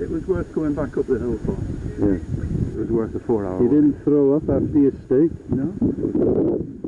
It was worth going back up the hill for. Yeah. It was worth a four hour You didn't throw up after your steak? No?